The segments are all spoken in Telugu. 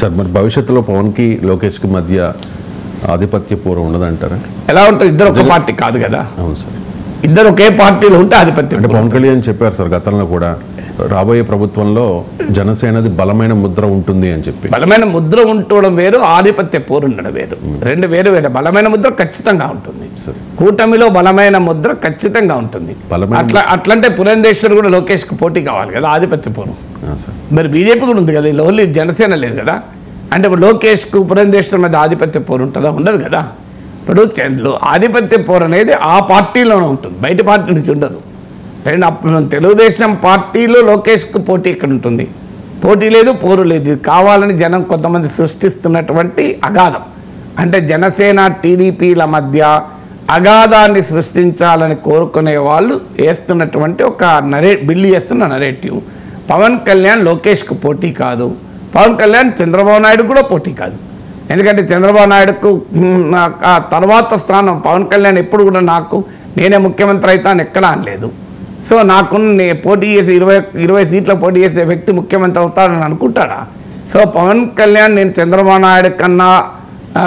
సార్ మరి భవిష్యత్తులో పవన్కి లోకేష్కి మధ్య ఆధిపత్య పూర్వం ఉండదంటారా? ఎలా ఉంటుంది? ఇద్దరు ఒక పార్టీ కాదు కదా. అవును సార్. ఇద్దరు ఒకే పార్టీలో ఉంటే ఆధిపత్యం అంటే పవన్ కళ్యాణ్ చెప్పారు సార్ గతంలో కూడా రాబోయే ప్రభుత్వంలో జనసేనది బలమైన ముద్ర ఉంటుంది అని చెప్పి. బలమైన ముద్ర ఉండడం వేరు ఆధిపత్య పోరు ఉండడం వేరు. రెండు వేరు వేరు. బలమైన ముద్ర ఖచ్చితంగా ఉంటుంది. సరే. కూటమిలో బలమైన ముద్ర ఖచ్చితంగా ఉంటుంది. బలమైన అట్లా అట్లంటే పురంధేశ్వర్ కూడా లోకేష్కి పోటీ కావాలి కదా ఆధిపత్య పోరు. ఆ, సార్ మరి బీజేపీ కూడా ఉంది కదా ఇలా ఓన్లీ జనసేన లేదు కదా. అంటే ఇప్పుడు లోకేష్కు పురంధేశ్వర్ మీద ఆధిపత్య పోరు ఉంటుందా? ఉండదు కదా. ఇప్పుడు చంద్రులు ఆధిపత్య పోరు అనేది ఆ పార్టీలోనే ఉంటుంది బయట పార్టీ నుంచి ఉండదు. రెండు అప్పుడు తెలుగుదేశం పార్టీలో లోకేష్కు పోటీ ఇక్కడ ఉంటుంది. పోటీ లేదు పోరు లేదు. కావాలని జనం కొంతమంది సృష్టిస్తున్నటువంటి అగాధం. అంటే జనసేన టీడీపీల మధ్య అగాధాన్ని సృష్టించాలని కోరుకునే వాళ్ళు వేస్తున్నటువంటి ఒక నరే బిల్లు చేస్తున్న నరేటివ్. పవన్ కళ్యాణ్ లోకేష్కు పోటీ కాదు. పవన్ కళ్యాణ్ చంద్రబాబు నాయుడు కూడా పోటీ కాదు. ఎందుకంటే చంద్రబాబు నాయుడుకు ఆ తర్వాత స్థానం పవన్ కళ్యాణ్ ఎప్పుడు కూడా నాకు నేనే ముఖ్యమంత్రి అవుతాను ఎక్కడా అనలేదు. సో నాకు నే- పోటీ చేసి ఇరవై ఇరవై సీట్ల పోటీ చేసే వ్యక్తి ముఖ్యమంత్రి అవుతాడని అనుకుంటాడా సో పవన్ కళ్యాణ్ నేను చంద్రబాబు నాయుడు కన్నా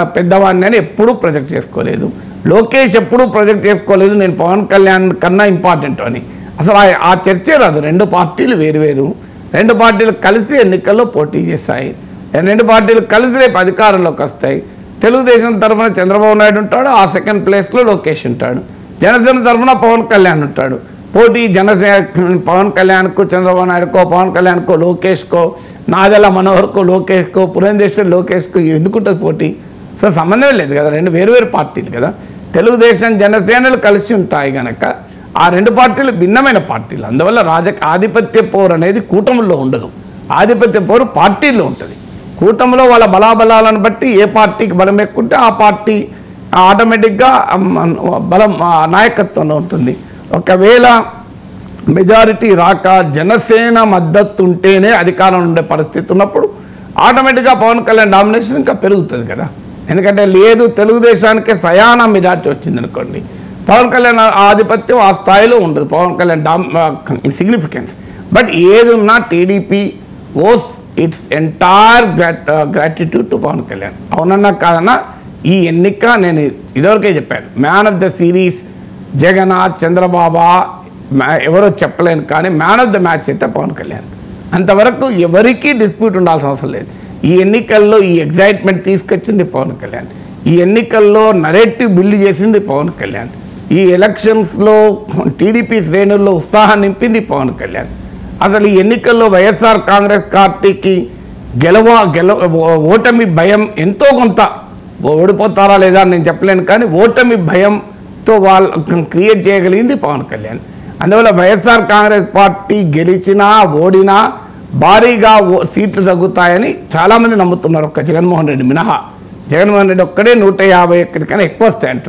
పెద్దవాడిని అని ఎప్పుడూ ప్రొజెక్ట్ చేసుకోలేదు. లోకేష్ ఎప్పుడూ ప్రొజెక్ట్ చేసుకోలేదు నేను పవన్ కళ్యాణ్ కన్నా ఇంపార్టెంట్ అని. అసలు ఆ- ఆ చర్చే రాదు. రెండు పార్టీలు వేరువేరు రెండు పార్టీలు కలిసి ఎన్నికల్లో పోటీ చేశాయి. రెండు పార్టీలు కలిసి రేపు అధికారంలోకి వస్తాయి. తెలుగుదేశం తరఫున చంద్రబాబు నాయుడు ఉంటాడు ఆ సెకండ్ ప్లేస్లో లోకేష్ ఉంటాడు. జనసేన తరఫున పవన్ కళ్యాణ్ ఉంటాడు. పోటీ జనసేన పవన్ కళ్యాణ్కు చంద్రబాబు నాయుడుకో పవన్ కళ్యాణ్కో లోకేష్కో నాదెల మనోహర్కో లోకేష్కో పురంధేశ్వర్ లోకేష్కో ఎందుకుంటుంది పోటీ? సో సంబంధం లేదు కదా రెండు వేరు వేరు పార్టీలు కదా. తెలుగుదేశం జనసేనలు కలిసి ఉంటాయి కనుక ఆ రెండు పార్టీలు భిన్నమైన పార్టీలు. అందువల్ల రాజ ఆధిపత్య పోరు అనేది కూటముల్లో ఉండదు. ఆధిపత్య పోరు పార్టీల్లో ఉంటుంది. కూటమిలో వాళ్ళ బలాబలాలను బట్టి ఏ పార్టీకి బలం ఎక్కుంటే ఆ పార్టీ ఆటోమేటిక్గా బలం నాయకత్వంలో ఉంటుంది. ఒకవేళ మెజారిటీ రాక జనసేన మద్దతు ఉంటేనే అధికారం ఉండే పరిస్థితి ఉన్నప్పుడు ఆటోమేటిక్గా పవన్ కళ్యాణ్ డామినేషన్ ఇంకా పెరుగుతుంది కదా. ఎందుకంటే లేదు తెలుగుదేశానికే సయానా మెజార్టీ వచ్చింది అనుకోండి పవన్ కళ్యాణ్ ఆధిపత్యం ఆ స్థాయిలో ఉండదు. Pawan Kalyan dam significance but ఏది ఉన్నా TDP owes it's entire gratitude to Pavan Kalyan. అవునన్నా కాదన్నా ఈ ఎన్నిక నేను ఇదివరకే చెప్పాను. Man of the series Jagan చంద్రబాబా మ్యా- ఎవరో చెప్పలేను కానీ మ్యాన్ ఆఫ్ ద మ్యాచ్ అయితే పవన్ కళ్యాణ్. అంతవరకు ఎవరికీ డిస్ప్యూట్ ఉండాల్సిన అవసరం లేదు. ఈ ఎన్నికల్లో ఈ ఎగ్జైట్మెంట్ తీసుకొచ్చింది పవన్ కళ్యాణ్. ఈ ఎన్నికల్లో నరేటివ్ బిల్డ్ చేసింది పవన్ కళ్యాణ్. ఈ ఎలక్షన్స్లో టీడీపీ శ్రేణుల్లో ఉత్సాహం నింపింది పవన్ కళ్యాణ్. అసలు ఈ ఎన్నికల్లో వైఎస్ఆర్ కాంగ్రెస్ పార్టీకి గెలవ గెల ఓటమి భయం ఎంతో కొంత. ఓడిపోతారా లేదా నేను చెప్పలేను కానీ ఓటమి భయంతో వాళ్ళు క్రియేట్ చేయగలిగింది పవన్ కళ్యాణ్. అందువల్ల వైఎస్ఆర్ కాంగ్రెస్ పార్టీ గెలిచినా ఓడినా భారీగా ఓ- సీట్లు తగ్గుతాయని చాలామంది నమ్ముతున్నారు ఒక్క జగన్మోహన్ రెడ్డి మినహా. జగన్మోహన్ రెడ్డి ఒక్కడే నూట యాభై ఎక్కడికైనా ఎక్కువ వస్తాయి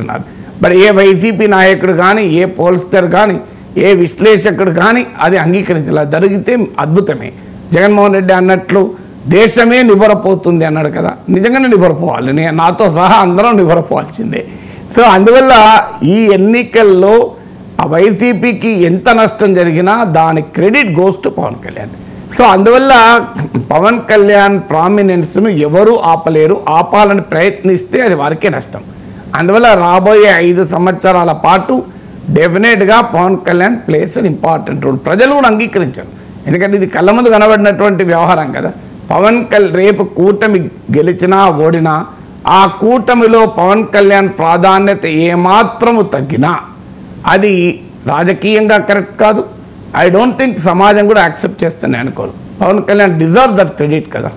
మరి ఏ వైసీపీ నాయకుడు కానీ ఏ పోల్స్టర్ కానీ ఏ విశ్లేషకుడు కానీ అది అంగీకరించలే. జరిగితే అద్భుతమే. జగన్మోహన్ రెడ్డి అన్నట్లు దేశమే నివ్వరపోతుంది అన్నాడు కదా. నిజంగానే నివ్వరపోవాలి. నేను నాతో సహా అందరం నివ్వరపోవాల్సిందే. సో అందువల్ల ఈ ఎన్నికల్లో ఆ వైసీపీకి ఎంత నష్టం జరిగినా దాని credit goes to Pavan Kalyan. So అందువల్ల పవన్ కళ్యాణ్ ప్రామినెన్స్ను ఎవరూ ఆపలేరు. ఆపాలని ప్రయత్నిస్తే అది వారికే నష్టం. అందువల్ల రాబోయే ఐదు సంవత్సరాల పాటు డెఫినెట్గా Pavan Kalyan plays an important role. ప్రజలు కూడా అంగీకరించారు. ఎందుకంటే ఇది కళ్ళ ముందు కనబడినటువంటి వ్యవహారం కదా. పవన్ కల్ రేపు కూటమి గెలిచినా ఓడినా ఆ కూటమిలో పవన్ కళ్యాణ్ ప్రాధాన్యత ఏమాత్రము తగ్గినా అది రాజకీయంగా కరెక్ట్ కాదు. ఐ డోంట్ థింక్ సమాజం కూడా యాక్సెప్ట్ చేస్తుంది అనుకోరు Pavan Kalyan deserve that credit కదా.